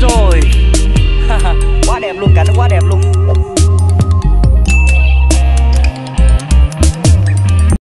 rồi. Quá đẹp luôn, cả nó quá đẹp luôn.